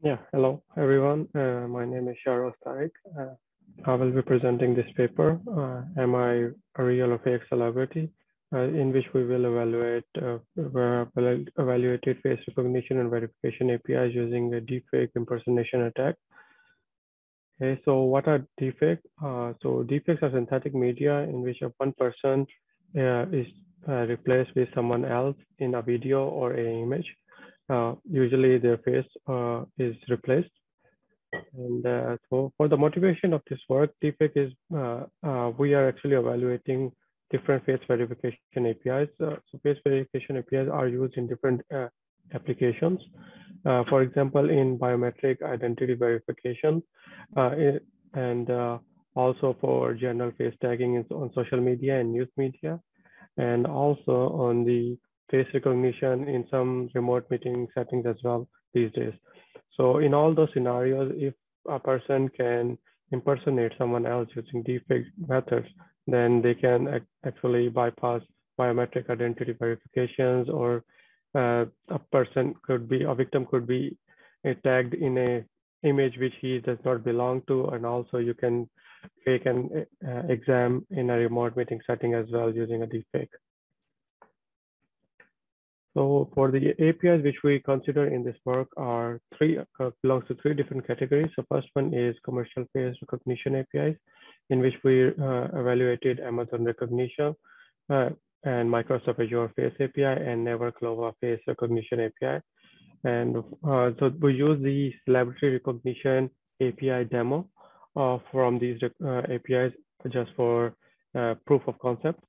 Yeah, hello everyone. Uh, my name is Shahroz Tariq. Uh, I will be presenting this paper, uh, Am I a Real or Fake Celebrity, uh, in which we will evaluate uh, evaluated face recognition and verification APIs using a deepfake impersonation attack. Okay, so what are deepfakes? Uh, so deepfakes are synthetic media in which a one person is replaced with someone else in a video or an image usually their face uh, is replaced. And uh, so for the motivation of this work, deepfake is uh, uh, we are actually evaluating different face verification APIs. Uh, so face verification APIs are used in different applications. for example, in biometric identity verification and also for general face tagging on social media and news media, and also on the face recognition in some remote meeting settings as well these days. So in all those scenarios, if a person can impersonate someone else using deepfake methods, then they can actually bypass biometric identity verifications or uh, a person could be, a victim could be uh, tagged in a image which he does not belong to. And also you can fake an uh, exam in a remote meeting setting as well using a deepfake. So for the APIs which we consider in this work are three, uh, belongs to three different categories. So first one is commercial face recognition APIs, in which we uh, evaluated Amazon Rekognition uh, and Microsoft Azure Face API and Naver Clova Face Recognition API. And uh, so we use the celebrity recognition API demo uh, from these uh, APIs just for proof of concept.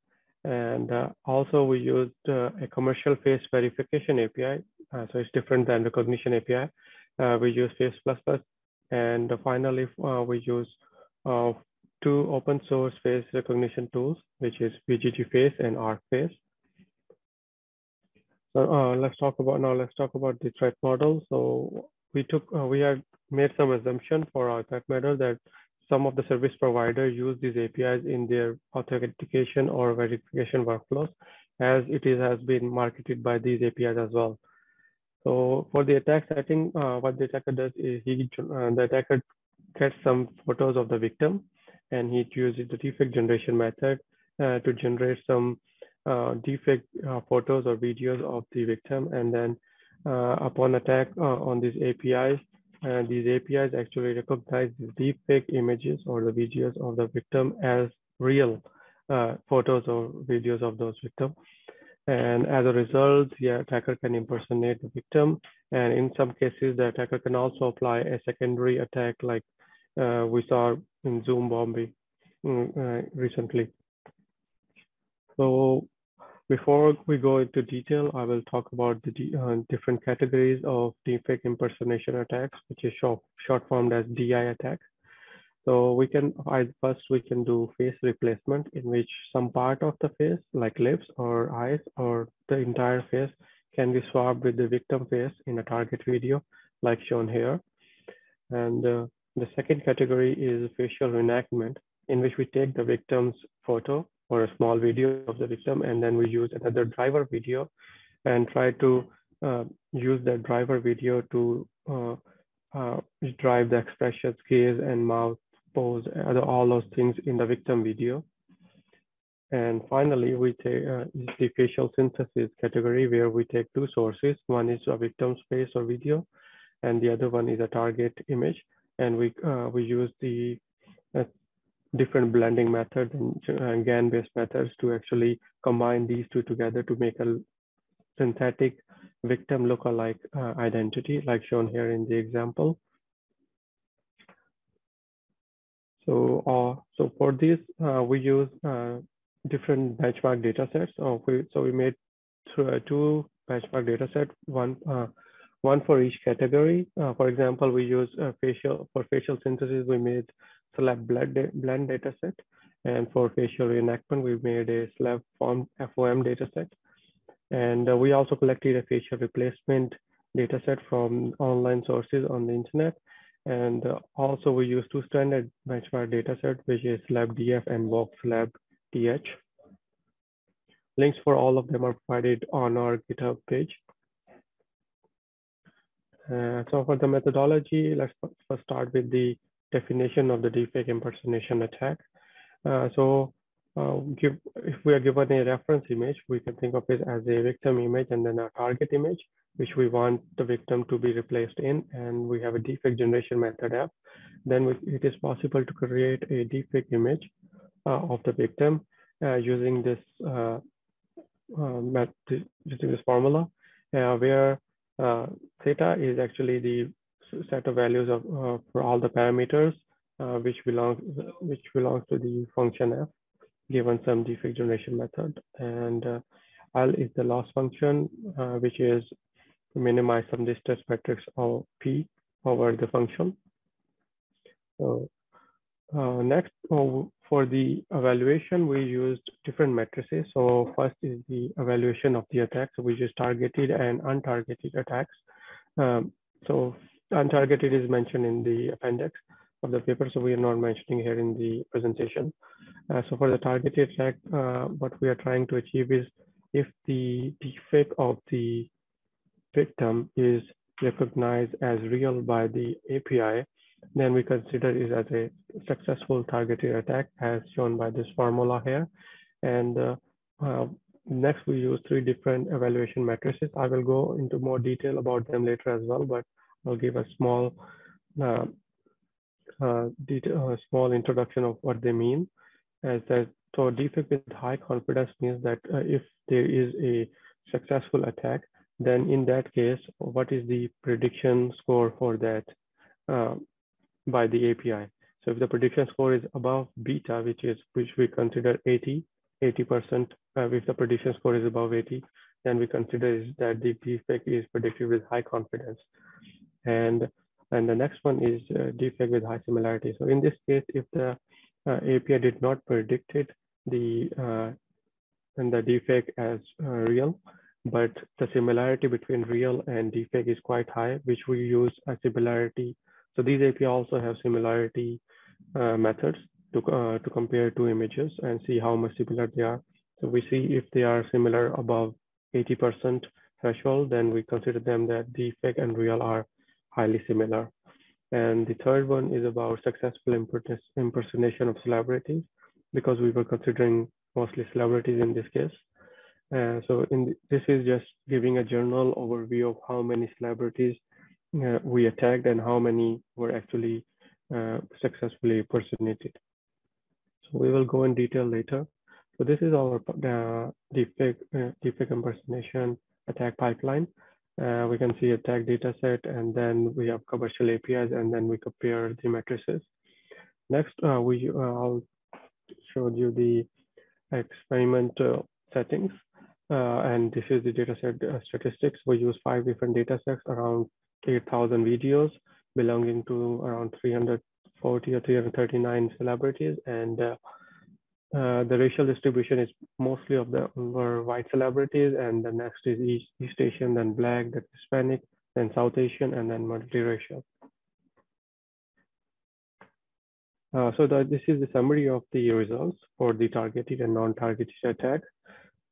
And uh, also we used uh, a commercial face verification API. Uh, so it's different than recognition API. Uh, we use Face++. And finally, uh, we use uh, two open source face recognition tools, which is VGG Face and ArcFace. So let's talk about now, let's talk about the threat model. So we took, we had made some assumption for our threat model that some of the service providers use these APIs in their authentication or verification workflows, as it is, has been marketed by these APIs as well. So for the attack setting, uh, what the attacker does is he, uh, the attacker gets some photos of the victim and he uses the deepfake generation method uh, to generate some uh, deepfake uh, photos or videos of the victim. And then uh, upon attack on these APIs, and these APIs actually recognize the deepfake images or the videos of the victim as real uh, photos or videos of those victims. And as a result, the attacker can impersonate the victim. And in some cases, the attacker can also apply a secondary attack like uh, we saw in Zoom bombing mm, uh, recently. So before we go into detail, I will talk about the uh, different categories of deepfake impersonation attacks, which is short, short formed as DI attacks. So we can, first we can do face replacement in which some part of the face, like lips or eyes or the entire face can be swapped with the victim face in a target video, like shown here. And uh, the second category is facial reenactment, in which we take the victim's photo or a small video of the victim, and then we use another driver video and try to uh, use that driver video to uh, uh, drive the expressions, gaze and mouth pose, all those things in the victim video. And finally, we take uh, the facial synthesis category where we take two sources. One is a victim's face or video, and the other one is a target image. And we uh, we use the uh, different blending methods and GAN-based methods to actually combine these two together to make a synthetic victim lookalike uh, identity, like shown here in the example. So, uh, so for this, uh, we use uh, different benchmark data sets. So we, so we made uh, two benchmark data sets, one, uh, one for each category. for example, we use facial, for facial synthesis, we made SLAP blood blend data set. And for facial reenactment, we made a slab form FOM data set. And uh, we also collected a facial replacement data set from online sources on the internet. And uh, also we use two standard benchmark data sets, which is Celeb-DF and VoxCeleb-TH. Links for all of them are provided on our GitHub page. Uh, so for the methodology, let's first start with the definition of the deepfake impersonation attack. Uh, so uh, give, if we are given a reference image, we can think of it as a victim image and then a target image, which we want the victim to be replaced in. And we have a deepfake generation method app. Then we, it is possible to create a deepfake image uh, of the victim uh, using this uh, method, using this formula, where theta is actually the set of values of for all the parameters which belongs which belongs to the function f given some deepfake generation method. And uh, L is the loss function, uh, which is to minimize some distance matrix of P over the function. So uh, next, oh, for the evaluation, we used different matrices. So first is the evaluation of the attacks, which is targeted and untargeted attacks. Um, so untargeted is mentioned in the appendix of the paper, so we are not mentioning here in the presentation. Uh, so for the targeted attack, uh, what we are trying to achieve is if the deepfake of the victim is recognized as real by the API, then we consider it as a successful targeted attack as shown by this formula here. And uh, uh, next we use three different evaluation matrices. I will go into more detail about them later as well, but I'll give a small uh, uh detail, small introduction of what they mean as that so deepfake with high confidence means that uh, if there is a successful attack, then in that case, what is the prediction score for that uh, by the API? So if the prediction score is above beta, which is which we consider 80, 80%, uh, if the prediction score is above 80, then we consider that the deepfake is predicted with high confidence. And and the next one is uh, deepfake with high similarity. So in this case, if the uh, API did not predicted the uh, and the deepfake as uh, real, but the similarity between real and deepfake is quite high, which we use a similarity. So these API also have similarity methods to, to compare two images and see how much similar they are. So we see if they are similar above 80% threshold, then we consider them that deepfake and real are highly similar. And the third one is about successful impersonation of celebrities, because we were considering mostly celebrities in this case. Uh, so in the, this is just giving a general overview of how many celebrities uh, we attacked and how many were actually uh, successfully impersonated. So we will go in detail later. So this is our uh, deepfake, uh, impersonation attack pipeline. Uh, we can see a tag data set, and then we have commercial APIs, and then we compare the matrices. Next, uh, we uh, I'll showed you the experiment uh, settings, uh, and this is the data set statistics. We use five different data sets, around 8,000 videos belonging to around 340 or 339 celebrities, and uh, the racial distribution is mostly of the were white celebrities, and the next is East, East Asian, then Black, then Hispanic, then South Asian, and then multiracial. Uh, so the, this is the summary of the results for the targeted and non-targeted attack.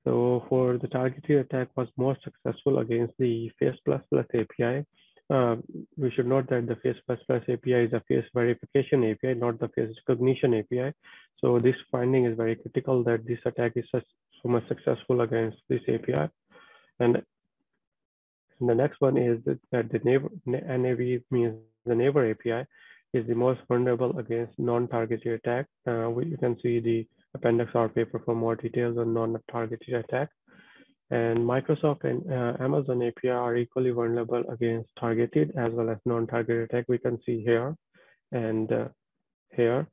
So for the targeted attack was more successful against the Face++ API, uh, we should note that the face API is a face verification API, not the face recognition API. So this finding is very critical that this attack is so much successful against this API. And, and the next one is that, the Naver, NAV means the Naver API is the most vulnerable against non-targeted attack. Uh, we, you can see the appendix R paper for more details on non-targeted attack. And Microsoft and uh, Amazon API are equally vulnerable against targeted as well as non-targeted attack. We can see here and uh, here.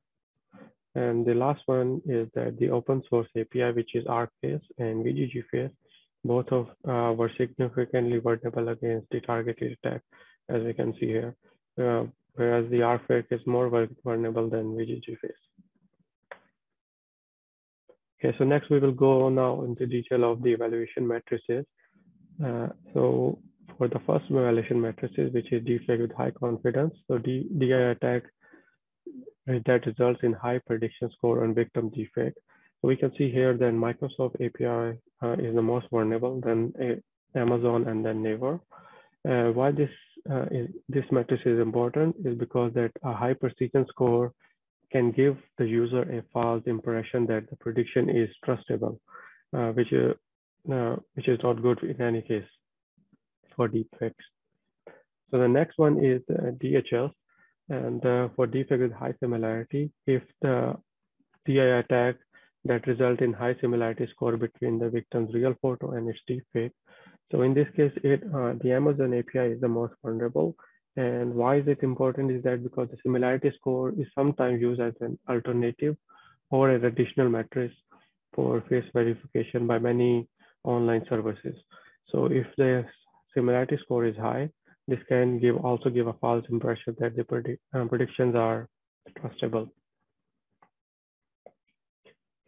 And the last one is that the open source API, which is ArcFace and VGGFace, both of uh, were significantly vulnerable against the targeted attack, as we can see here. Uh, whereas the ArcFace is more vulnerable than VGGFace. Okay, so next we will go now into detail of the evaluation matrices. Uh, so for the first evaluation matrices, which is deepfake with high confidence, so D, DI attack that results in high prediction score on victim deepfake. So we can see here that Microsoft API uh, is the most vulnerable, then uh, Amazon, and then Naver. Uh, why this uh, is, this matrix is important is because that a high precision score can give the user a false impression that the prediction is trustable, uh, which, uh, uh which is not good in any case for deepfakes. So the next one is DHS. And uh, for deepfake with high similarity, if the DI attack that result in high similarity score between the victim's real photo and its deepfake. So in this case, it uh, the Amazon API is the most vulnerable. And why is it important is that because the similarity score is sometimes used as an alternative or an additional matrix for face verification by many online services. So if the similarity score is high, this can give also give a false impression that the uh, predictions are trustable.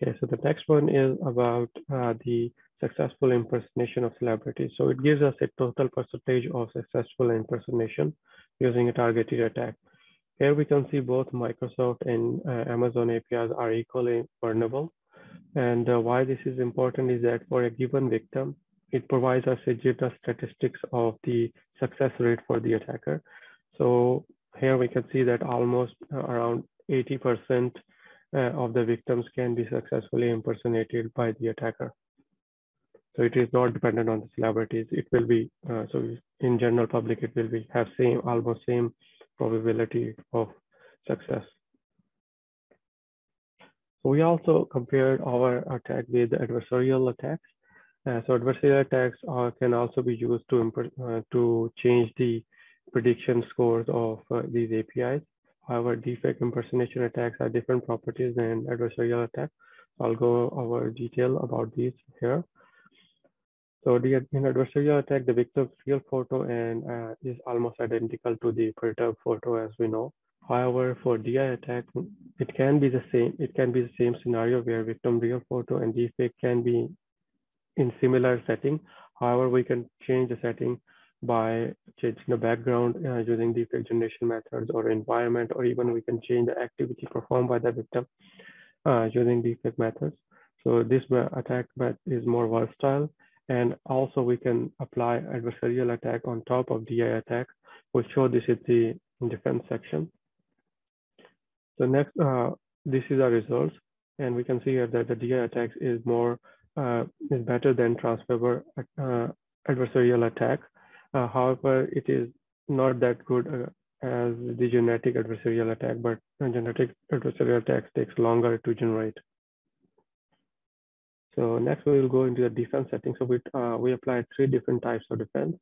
Okay, so the next one is about uh, the successful impersonation of celebrities. So it gives us a total percentage of successful impersonation using a targeted attack. Here we can see both Microsoft and uh, Amazon APIs are equally vulnerable. And uh, why this is important is that for a given victim, it provides us a data statistics of the success rate for the attacker. So here we can see that almost uh, around 80% uh, of the victims can be successfully impersonated by the attacker. So it is not dependent on the celebrities. It will be, uh, so in general public, it will be have same, almost same probability of success. So we also compared our attack with adversarial attacks. Uh, so adversarial attacks are, can also be used to, uh, to change the prediction scores of uh, these APIs. However, deepfake impersonation attacks have different properties than adversarial attacks. I'll go over detail about these here. So the in adversarial attack, the victim's real photo and uh, is almost identical to the perturbed photo as we know. However, for DI attack, it can be the same. It can be the same scenario where victim real photo and deepfake can be in similar setting. However, we can change the setting by changing the background uh, using deepfake generation methods or environment, or even we can change the activity performed by the victim uh, using deepfake methods. So this attack method is more versatile. And also we can apply adversarial attack on top of DI attack. We'll show this in the defense section. So next, uh, this is our results. And we can see here that the DI attacks is more, uh, is better than transfer uh, adversarial attack. Uh, however, it is not that good uh, as the genetic adversarial attack, but genetic adversarial attack takes longer to generate. So next we will go into the defense setting. So we, uh, we applied three different types of defense.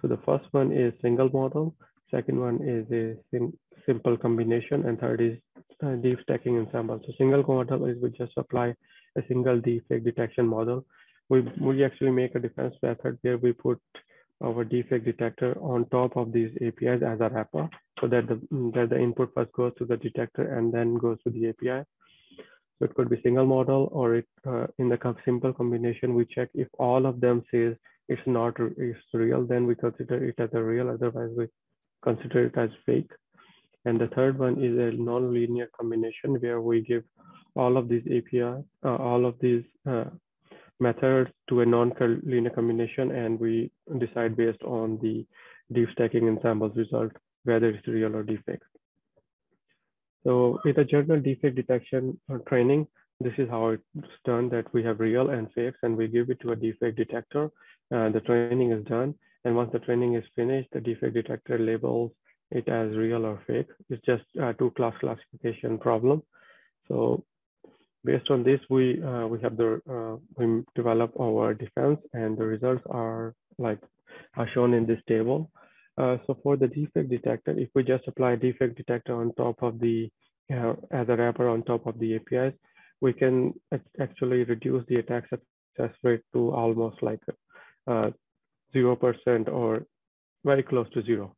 So the first one is single model. Second one is a sim simple combination. And third is uh, deep stacking ensemble. So single model is we just apply a single deepfake detection model. We, we actually make a defense method where we put our deepfake detector on top of these APIs as a wrapper so that the, that the input first goes to the detector and then goes to the API. So it could be single model or it uh, in the simple combination, we check if all of them says it's not it's real, then we consider it as a real, otherwise we consider it as fake. And the third one is a non-linear combination where we give all of these API, uh, all of these uh, methods to a non-linear combination and we decide based on the deep stacking ensembles result, whether it's real or deepfake. So with a general deepfake detection training, this is how it's done that we have real and fakes and we give it to a deepfake detector. Uh, the training is done. And once the training is finished, the deepfake detector labels it as real or fake. It's just a two class classification problem. So based on this, we uh, we have the uh, we develop our defense and the results are like are shown in this table. Uh, so for the deepfake detector, if we just apply deepfake detector on top of the, uh, as a wrapper on top of the APIs, we can actually reduce the attack success rate to almost like 0% uh, or very close to zero.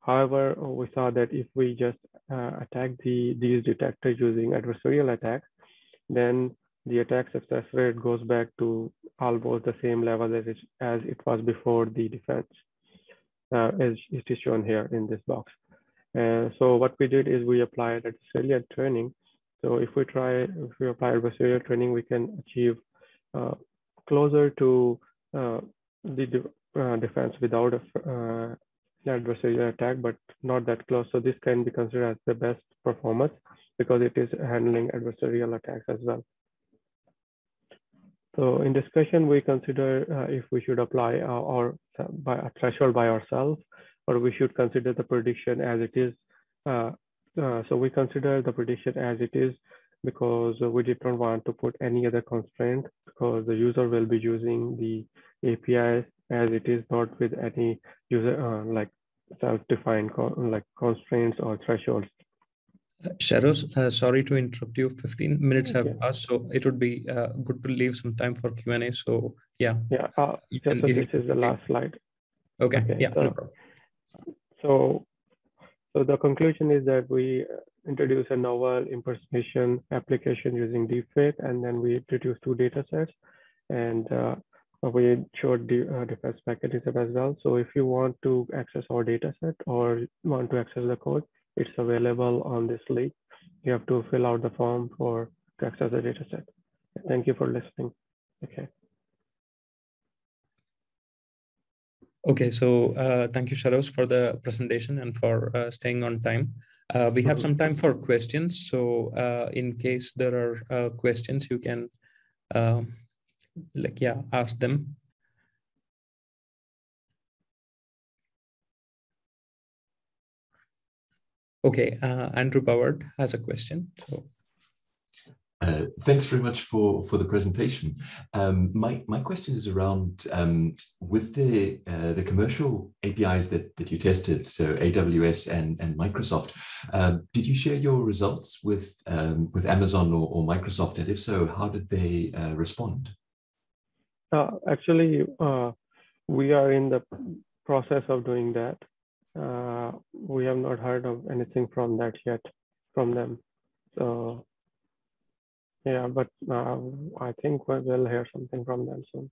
However, we saw that if we just uh, attack the, these detectors using adversarial attacks, then the attack success rate goes back to almost the same level as it, as it was before the defense uh, as it is shown here in this box. Uh, so what we did is we applied adversarial training. So if we try, if we apply adversarial training, we can achieve uh, closer to uh, the de uh, defense without a, uh, adversarial attack, but not that close. So this can be considered as the best performance because it is handling adversarial attacks as well. So in discussion, we consider uh, if we should apply our, our by a threshold by ourselves, or we should consider the prediction as it is. Uh, uh, so we consider the prediction as it is because we did not want to put any other constraint because the user will be using the API as it is not with any user uh, like self-defined like constraints or thresholds. Shahroz, uh, sorry to interrupt you. 15 minutes have okay. passed, so it would be uh, good to leave some time for Q&A. So yeah. Yeah, uh, so this is the last slide. Okay, okay yeah, so, no so, so the conclusion is that we introduce a novel impersonation application using deepfake, and then we introduce two data sets. And uh, we showed the uh, defense mechanism as well. So if you want to access our data set or want to access the code, it's available on this link. You have to fill out the form for to access the data set. Thank you for listening. Okay. Okay, so uh, thank you, Shahroz, for the presentation and for uh, staying on time. Uh, we have some time for questions. So uh, in case there are uh, questions, you can um, like, yeah, ask them. Okay, uh, Andrew Boward has a question. So. Uh, thanks very much for, for the presentation. Um, my, my question is around um, with the uh, the commercial APIs that, that you tested, so AWS and, and Microsoft, uh, did you share your results with um, with Amazon or, or Microsoft? And if so, how did they uh, respond? Uh, actually, uh, we are in the process of doing that. Uh, we have not heard of anything from that yet from them. So yeah, but uh, I think we'll hear something from them soon.